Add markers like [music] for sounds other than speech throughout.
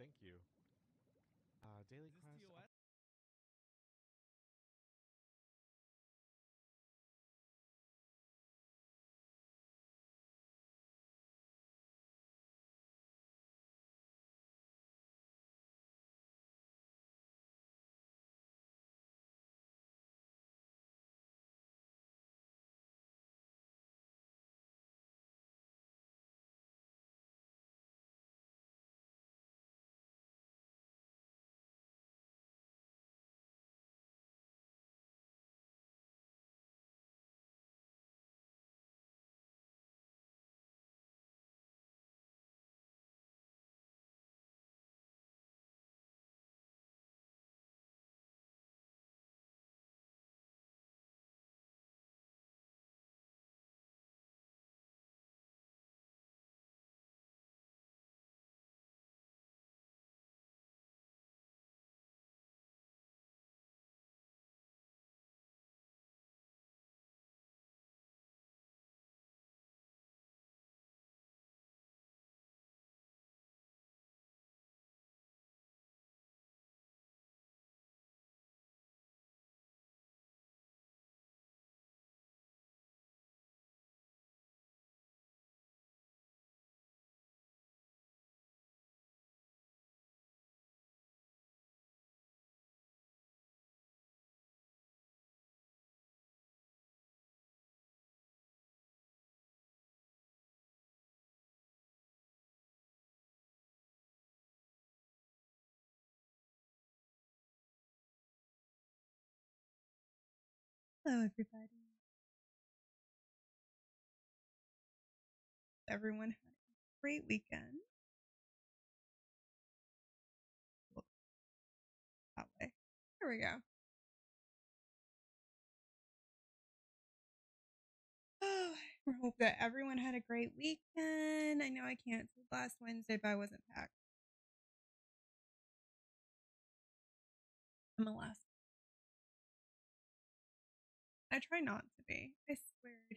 thank you. Uh, daily Is Hello, everybody. Everyone had a great weekend. That way. Here we go. Oh, [sighs] I hope that everyone had a great weekend. I know I canceled last Wednesday, but I wasn't packed. I'm a last. I try not to be. I swear I.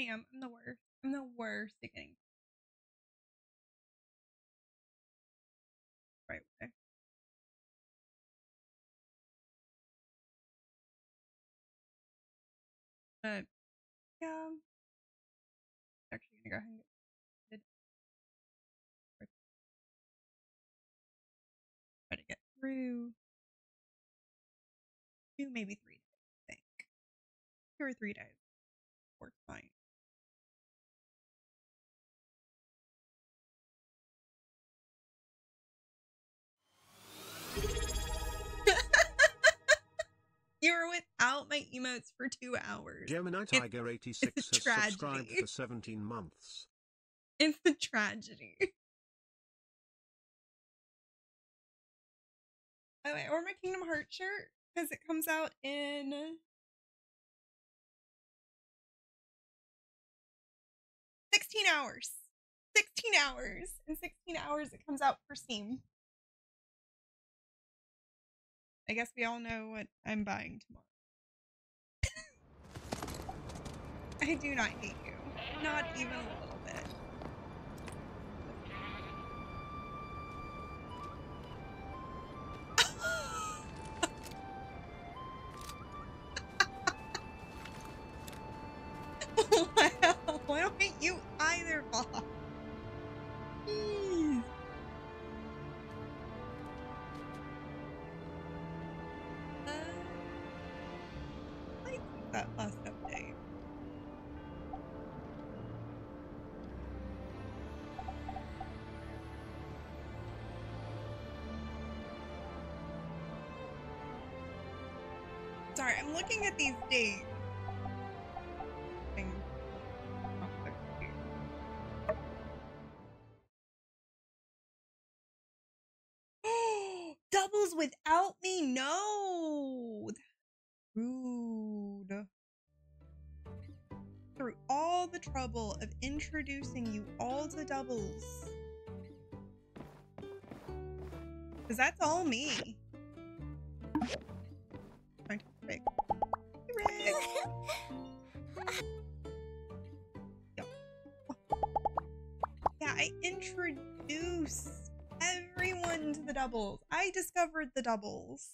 I am. I'm the worst. I'm the worst at getting right way. But yeah, I'm actually gonna go ahead and get. Try to get through two, maybe three days. I think two or three days works fine. [laughs] you were without my emotes for two hours. Gemini It's- Tiger 86 it's has subscribed for 17 months. It's a tragedy. [laughs] Oh, wait, or my Kingdom Hearts shirt because it comes out in sixteen hours. Sixteen hours. In sixteen hours, it comes out for Steam. I guess we all know what I'm buying tomorrow. [laughs] I do not hate you. Not even a little that last update. Sorry, I'm looking at these dates. Introducing you all to doubles. Because that's all me. Hey, Rick. Yeah, I introduce everyone to the doubles. I discovered the doubles.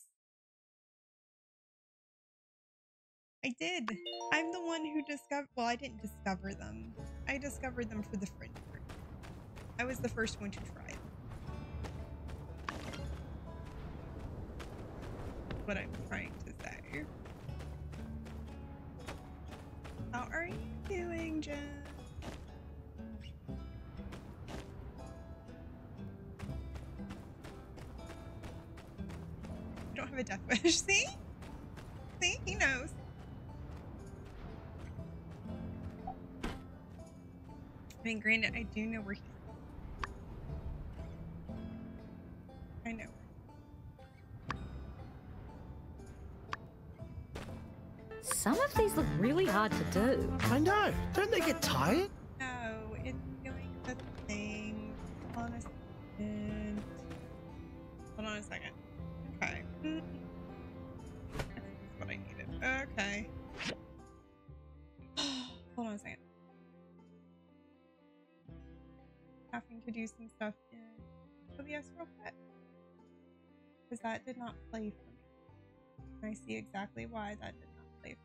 I did. I'm the one who discovered. Well, I didn't discover them. I discovered them for the friend group. I was the first one to try them. What I'm trying to say. How are you doing, Jen? You don't have a death wish. [laughs] See? See? He knows. I mean, granted, I do know where he's. I know. Some of these look really hard to do. I know. Don't they get tired? Some stuff in OBS real quick. Because that did not play for me. And I see exactly why that did not play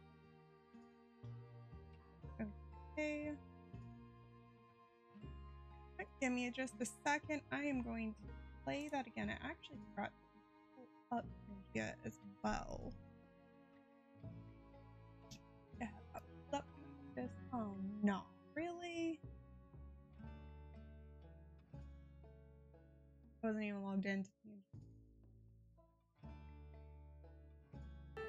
for me. Okay. Right, Give me just a second. I am going to play that again. I actually forgot to up Ninja as well. Yeah, up, up this. Oh um, no, wasn't even logged into Ninja.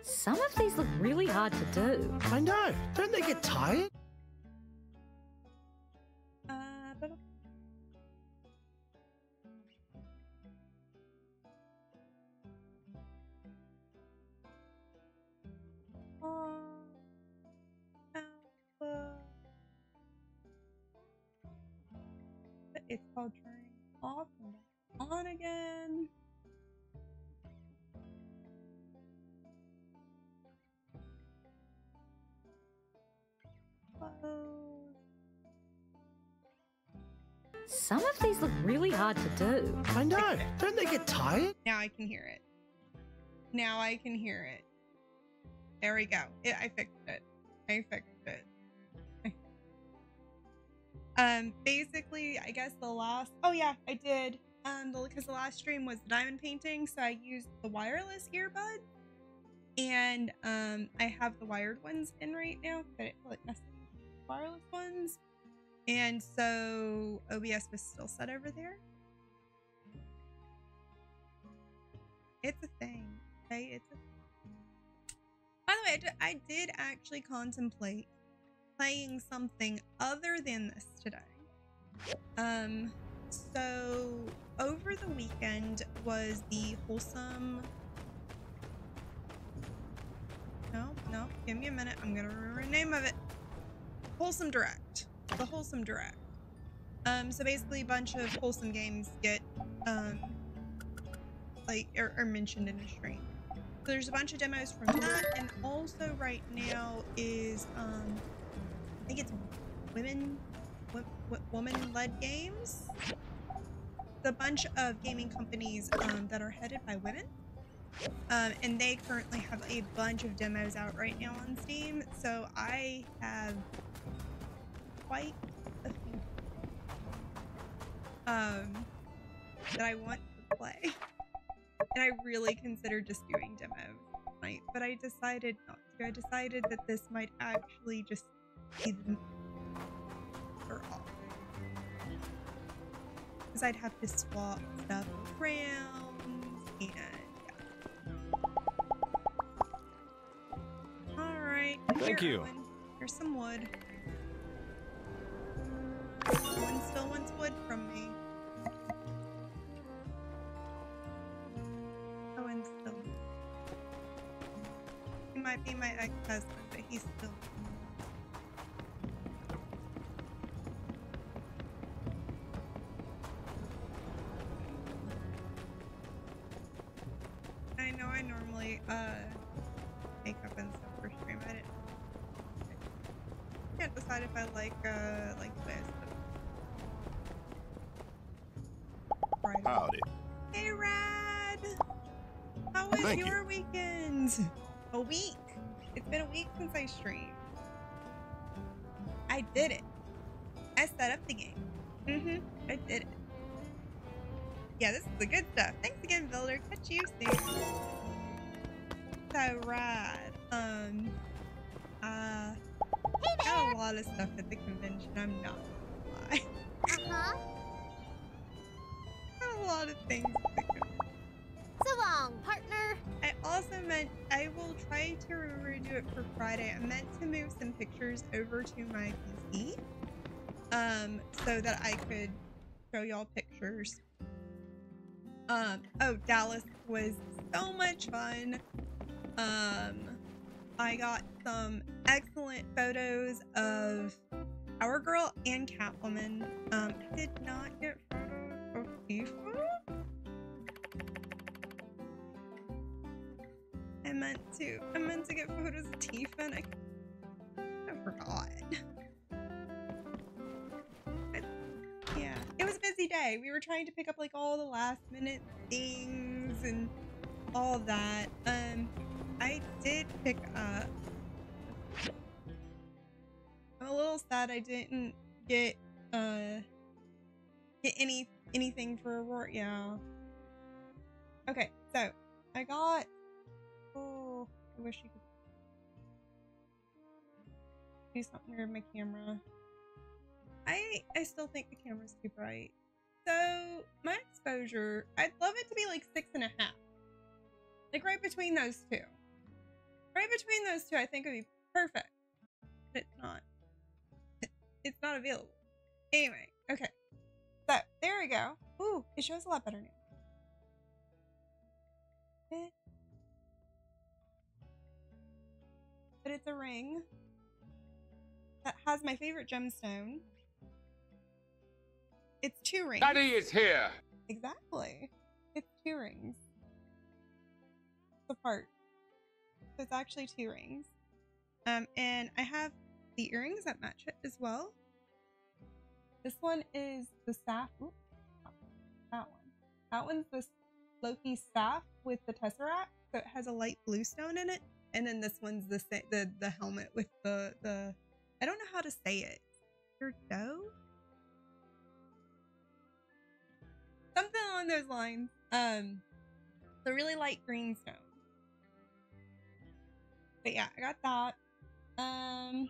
Some of these look really hard to do. I know. Don't they get tired? Uh, but Alpha. It's called turning off and back on again. Close. Some of these look really hard to do. I know. Don't they get tired? Now I can hear it. Now I can hear it. There we go. It, I fixed it. I fixed it. [laughs] um, basically, I guess the last. Oh yeah, I did. Um, because the last stream was the diamond painting, so I used the wireless earbud, and um, I have the wired ones in right now. But it like the wireless ones, and so OBS was still set over there. It's a thing. Okay, it's a By the way, I I did actually contemplate playing something other than this today. Um, so over the weekend was the wholesome. No, no, give me a minute. I'm gonna remember the name of it. Wholesome Direct. The Wholesome Direct. Um, so basically, a bunch of wholesome games get um like are, are mentioned in a stream. So there's a bunch of demos from that, and also right now is um, I think it's women, wo- wo- woman-led games. A bunch of gaming companies um, that are headed by women, um, and they currently have a bunch of demos out right now on Steam. So I have quite a few um, that I want to play [laughs] and I really considered just doing demo tonight, but I decided not to. I decided that this might actually just be the for all. Because I'd have to swap stuff around and yeah. Alright. Thank here, you. Owen. Here's some wood. Owen still wants wood from me. Owen still. He might be my ex-husband, but he's still. Decide if I like uh like this. Friday. Howdy. Hey, Rad! How was Thank you. your weekend? A week. It's been a week since I streamed. I did it. I set up the game. Mm-hmm. I did it. Yeah, this is the good stuff. Thanks again, Builder. Catch you soon. So rad. Um. Lot of stuff at the convention. I'm not gonna lie. Uh-huh. [laughs] A lot of things at the convention. So long, partner. I also meant I will try to redo it for Friday. I meant to move some pictures over to my PC, um, so that I could show y'all pictures. Um, oh, Dallas was so much fun. Um, I got some excellent photos of our girl and Catwoman. Um, I did not get photos of Tifa. I meant to. I meant to get photos of Tifa and I, I forgot. But, yeah, it was a busy day. We were trying to pick up like all the last minute things and all that. Um, I did pick up. I'm a little sad I didn't get uh get any anything for Aurora. Yeah. Okay, so I got Oh, I wish you could do something with my camera. I I still think the camera's too bright. So my exposure, I'd love it to be like six and a half. Like right between those two. Right between those two, I think would be perfect. But it's not. It's not available. Anyway, okay. So there we go. Ooh, it shows a lot better now. But it's a ring that has my favorite gemstone. It's two rings. Daddy is here. Exactly. It's two rings. Apart. So it's actually two rings. Um, and I have the earrings that match it as well. This one is the staff. That one. That one's the Loki staff with the tesseract, so it has a light blue stone in it. And then this one's the the the helmet with the the I don't know how to say it. Your dough? Something along those lines. Um, the really light green stone. But yeah, I got that. Um,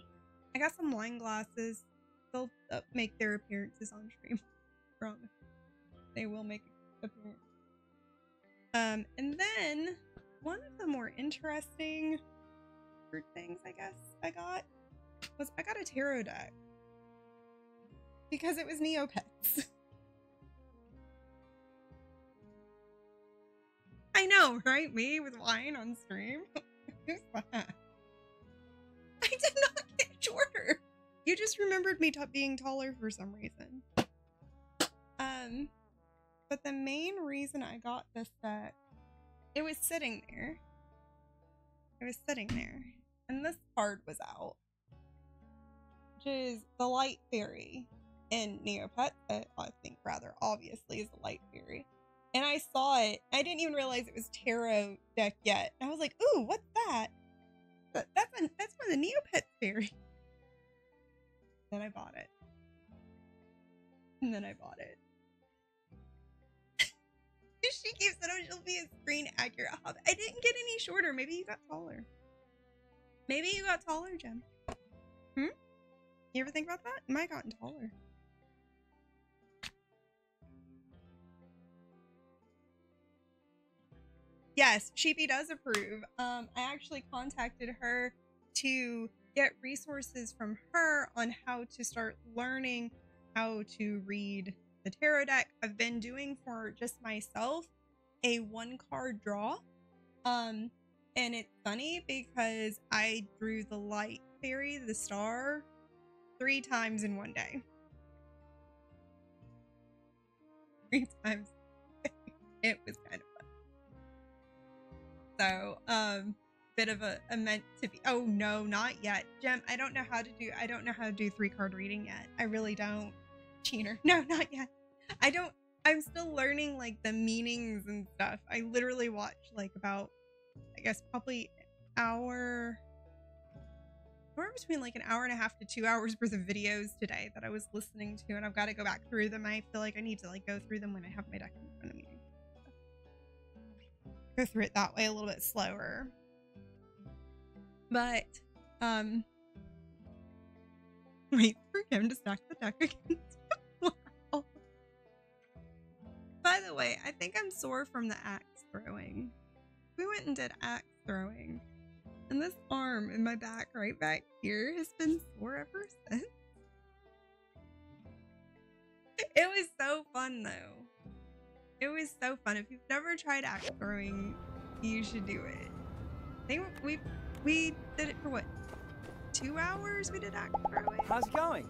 I got some wine glasses. They'll uh, make their appearances on stream. [laughs] They will make appearance. Um, and then one of the more interesting things I guess I got was I got a tarot deck because it was Neopets. [laughs] I know, right? Me with wine on stream. [laughs] [laughs] I did not get shorter. You just remembered me t- being taller for some reason. Um, but the main reason I got this deck, it was sitting there. It was sitting there, and this card was out, which is the Light Fairy in Neopet. that I think rather obviously is the Light Fairy. And I saw it. I didn't even realize it was tarot deck yet. I was like, "Ooh, what's that?" That- That's a, that's of the Neopet fairy. [laughs] Then I bought it. And then I bought it. [laughs] she keeps it on. She'll be a screen accurate. I didn't get any shorter. Maybe you got taller. Maybe you got taller, Jem. Hmm? You ever think about that? Am I gotten taller. Yes, Sheepy does approve. Um, I actually contacted her to get resources from her on how to start learning how to read the tarot deck. I've been doing for just myself a one card draw. Um, and it's funny because I drew the light fairy, the star, three times in one day. [laughs] Three times. [laughs] it was kind of. So, um, bit of a, a meant to be. Oh no, not yet, Gem. I don't know how to do. I don't know how to do three card reading yet. I really don't. Cheater. [laughs] No, not yet. I don't. I'm still learning like the meanings and stuff. I literally watched like about, I guess probably hour, somewhere between like an hour and a half to two hours worth of videos today that I was listening to, and I've got to go back through them. I feel like I need to like go through them when I have my deck in front of me. Go through it that way a little bit slower. But, um, [laughs] wait for him to stack the deck [laughs] again. wow. By the way, I think I'm sore from the axe throwing. We went and did axe throwing. And this arm in my back, right back here, has been sore ever since. [laughs] It was so fun though. It was so fun. If you've never tried axe throwing, you should do it. I think we we did it for what? Two hours we did axe throwing? How's it going?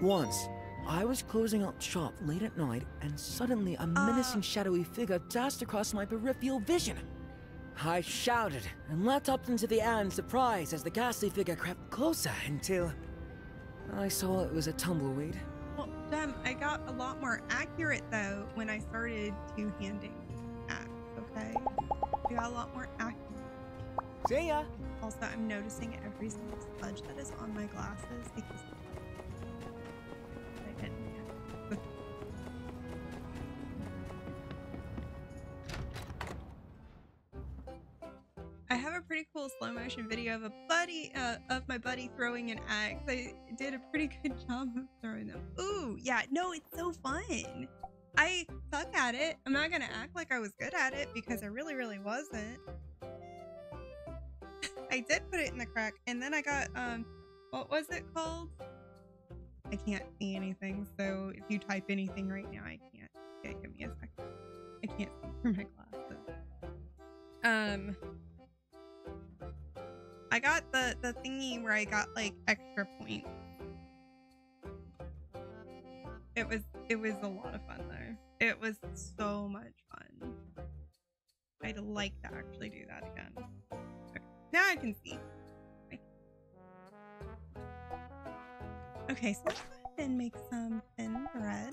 Once, I was closing up shop late at night, and suddenly a uh. menacing shadowy figure dashed across my peripheral vision. I shouted and leapt up into the air in surprise as the ghastly figure crept closer until I saw it was a tumbleweed. Jem, I got a lot more accurate though when I started two-handing axe, okay? I got a lot more accurate. See ya. Also, I'm noticing every single smudge that is on my glasses because I have a pretty cool slow motion video of a buddy uh, of my buddy throwing an axe. I did a pretty [laughs] good job of throwing them. Ooh, yeah, no, it's so fun. I suck at it. I'm not gonna act like I was good at it because I really, really wasn't. [laughs] I did put it in the crack, and then I got um, what was it called? I can't see anything, so if you type anything right now, I can't. Okay, give me a second. I can't see through my glasses. Um, I got the the thingy where I got like extra points. It was it was a lot of fun though. It was so much fun. I'd like to actually do that again. Okay, now I can see. Okay. So let's go ahead and make some thin bread.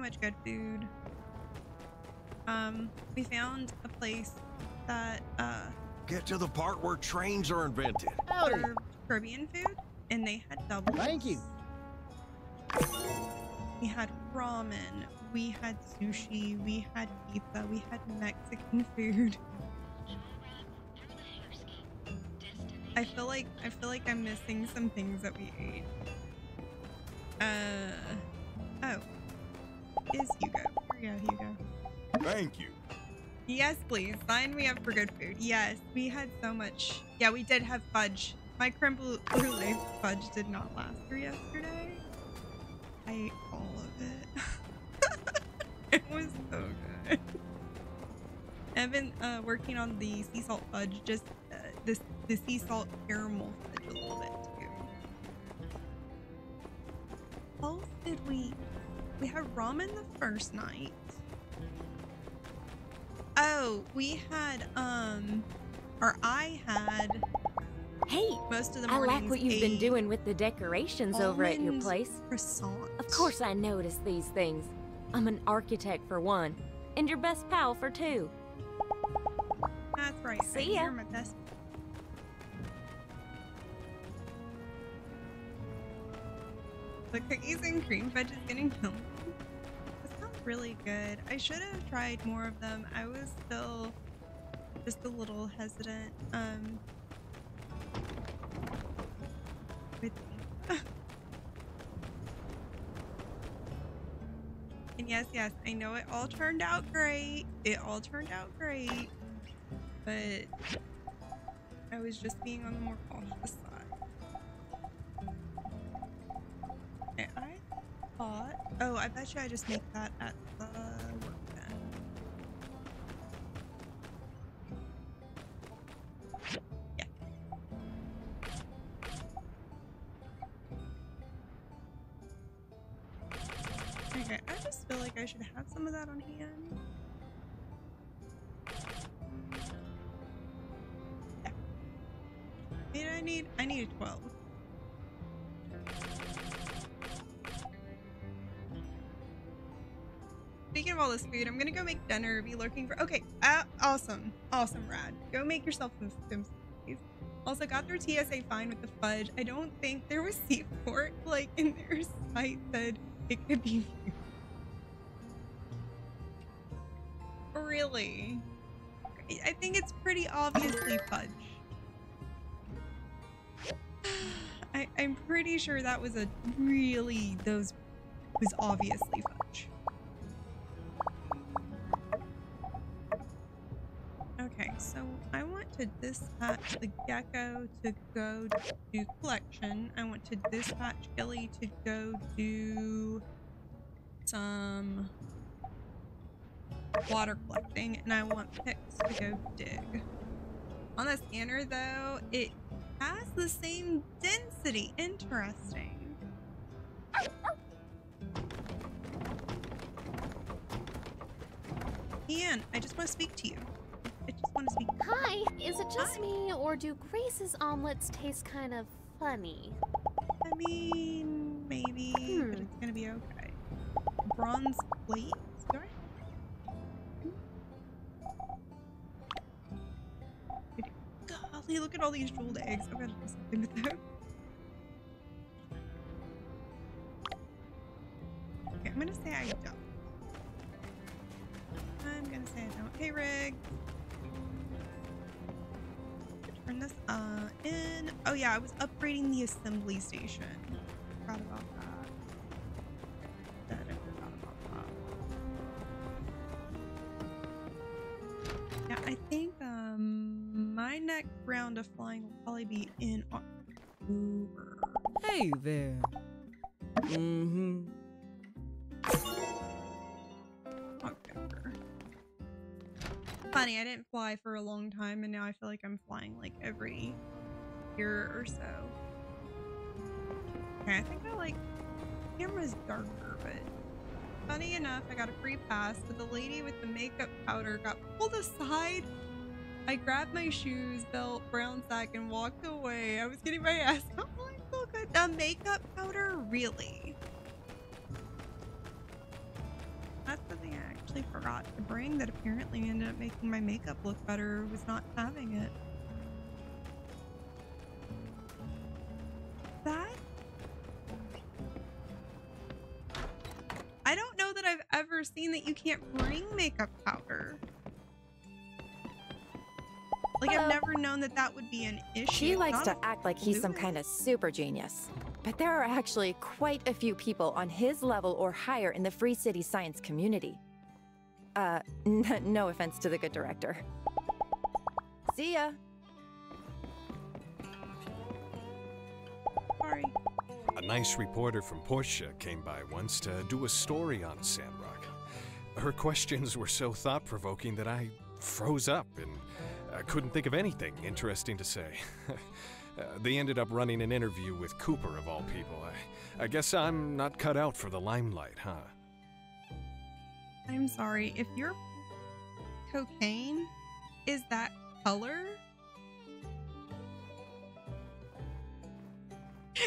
Much good food. Um, we found a place that uh Get to the part where trains are invented. served Caribbean food, and they had doubles. Thank you. We had ramen, we had sushi, we had pizza, we had Mexican food. I feel like I feel like I'm missing some things that we ate. Uh oh. Is Hugo? Here we go, Hugo. Thank you. Yes, please. Sign me up for good food. Yes, we had so much. Yeah, we did have fudge. My creme brû- brulee fudge did not last for yesterday. I ate all of it. [laughs] it was so good. I've been uh, working on the sea salt fudge, just uh, this the sea salt caramel fudge a little bit too. What else did we? We had ramen the first night. Oh, we had um, or I had Hey, most of the I like what you've been doing with the decorations over at your place. Croissant. Of course I notice these things. I'm an architect for one, and your best pal for two. That's right. See ya. You're my best. The cookies and cream fudge getting killed. That sounds really good. I should have tried more of them. I was still just a little hesitant. Um. With [laughs] and yes, yes, I know it all turned out great. It all turned out great but I was just being on the more cautious side. And I thought Oh, I bet you I just make that at the food, I'm gonna go make dinner. Be looking for. Okay, uh, awesome, awesome, rad. Go make yourself some please. Also, got through TSA fine with the fudge. I don't think there was seaport [laughs] like in their site said it could be. you. [laughs] really, I think it's pretty obviously fudge. [sighs] I, I'm pretty sure that was a really those was obviously fudge. To dispatch the gecko to go do collection. I want to dispatch Gilly to go do some water collecting, and I want Pix to go dig. On the scanner, though, it has the same density. Interesting. Ian, I just want to speak to you. I just want to speak. Hi, is it just Hi. me, or do Grace's omelets taste kind of funny? I mean, maybe, but Hmm. it's gonna be okay. Bronze plate? Sorry. Golly, look at all these jeweled eggs. I gotta do something with them. I think um my next round of flying will probably be in October. Hey there. Mm-hmm. October. Funny, I didn't fly for a long time, and now I feel like I'm flying like every year or so. Okay, I think I like camera's darker, but funny enough, I got a free pass, but the lady with the makeup powder got pulled aside. I grabbed my shoes, belt, brown sack, and walked away. I was getting my [laughs] ass. Oh, I feel good. The makeup powder, really? That's the thing I actually forgot to bring that apparently ended up making my makeup look better was not having it. I've ever seen that you can't bring makeup powder. Like Hello. I've never known that that would be an issue. She likes Not to act like he's some kind of super genius. But there are actually quite a few people on his level or higher in the Free City science community. Uh, n- [laughs] no offense to the good director. See ya. Sorry. A nice reporter from Portia came by once to do a story on Sandrock. Her questions were so thought provoking that I froze up and I couldn't think of anything interesting to say. [laughs] Uh, they ended up running an interview with Cooper, of all people. I, I guess I'm not cut out for the limelight, huh? I'm sorry. If your cocaine is that color,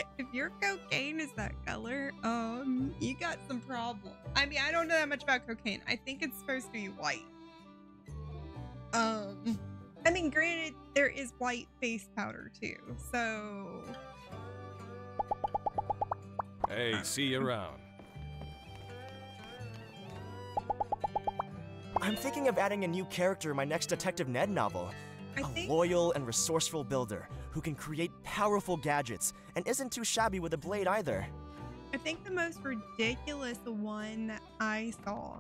[laughs] if your cocaine is that color, um, you got some problem. I mean, I don't know that much about cocaine. I think it's supposed to be white. Um, I mean, granted, there is white face powder too, so Hey, see you around. I'm thinking of adding a new character in my next Detective Ned novel. I a think loyal and resourceful builder who can create powerful gadgets and isn't too shabby with a blade either. I think the most ridiculous one I saw